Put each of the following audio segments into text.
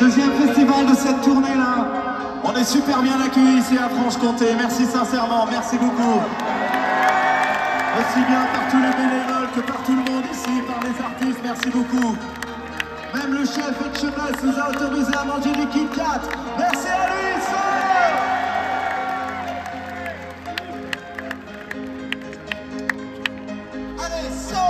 Deuxième festival de cette tournée-là. On est super bien accueillis ici à Franche-Comté. Merci sincèrement, merci beaucoup. Aussi bien par tous les bénévoles que par tout le monde ici, par les artistes, merci beaucoup. Même le chef Etchebest nous a autorisé à manger des Kit Kat. Merci à lui, Allez, saut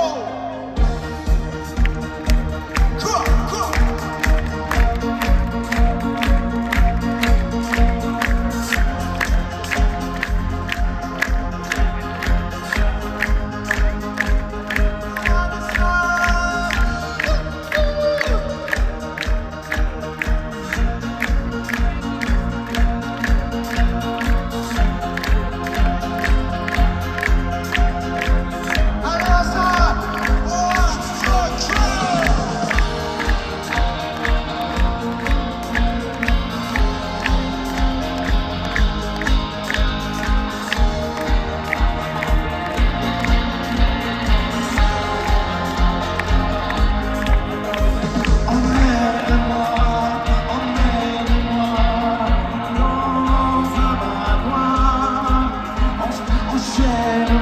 time.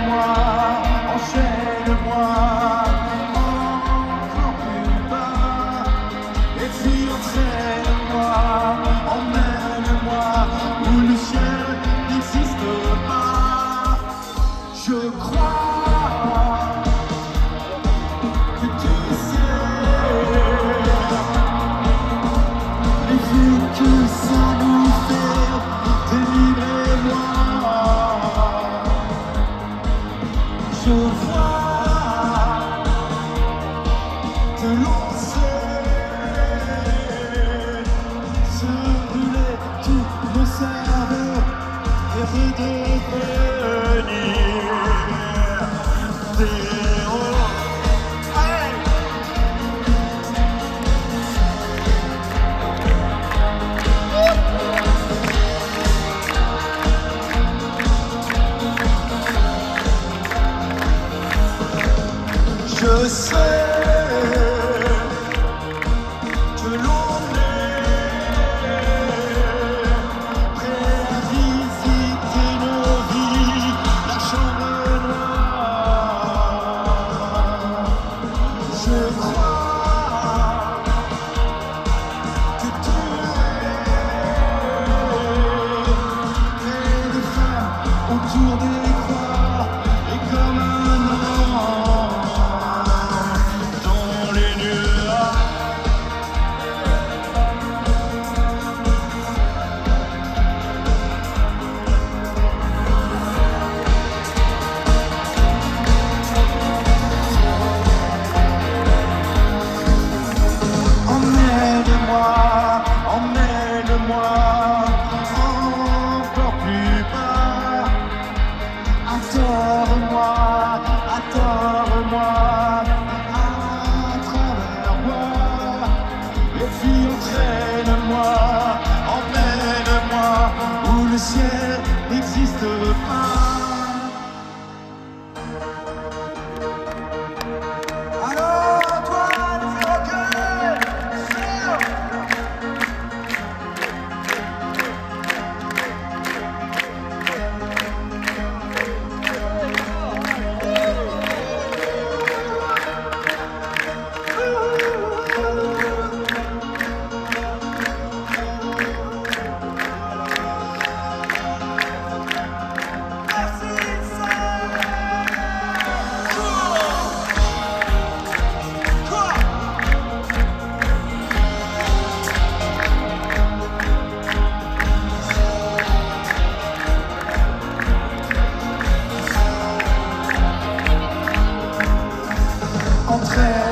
to ciel n'existe pas. fair.